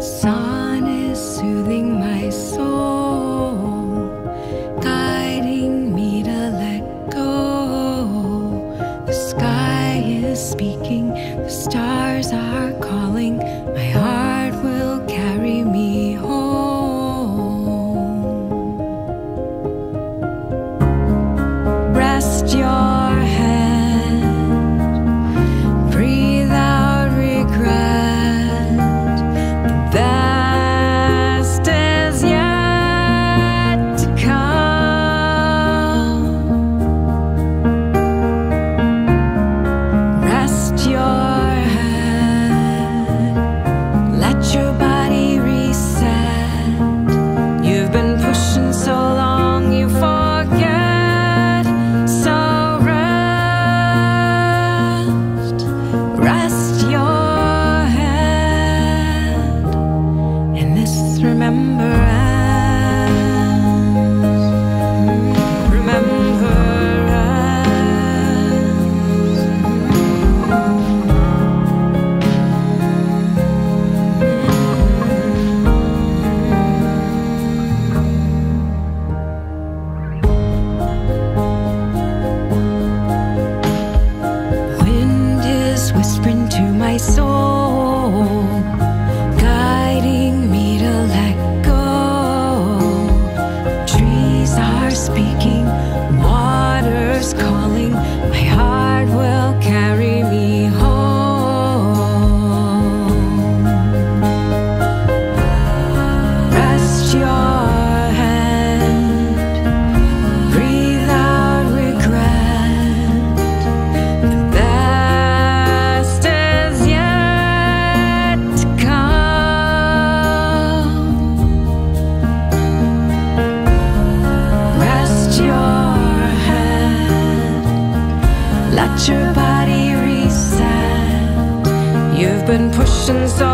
Sun is soothing my soul, guiding me to let go. The sky is speaking, the stars. let your body reset. You've been pushing so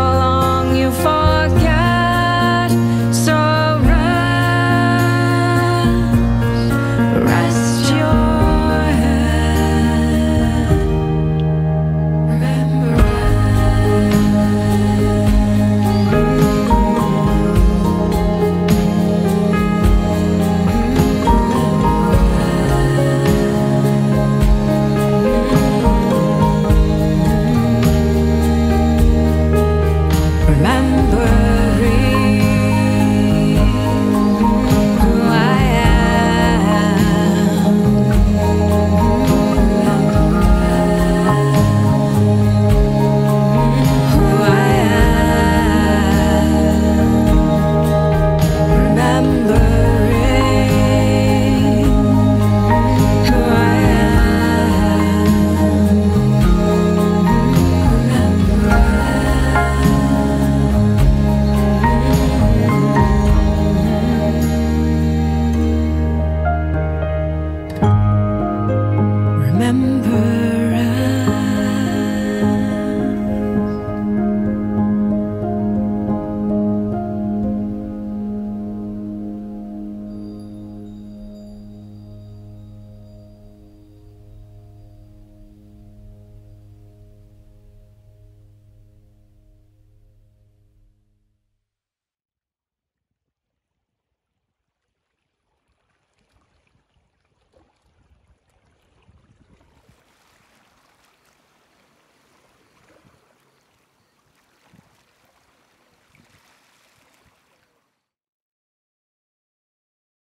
remember.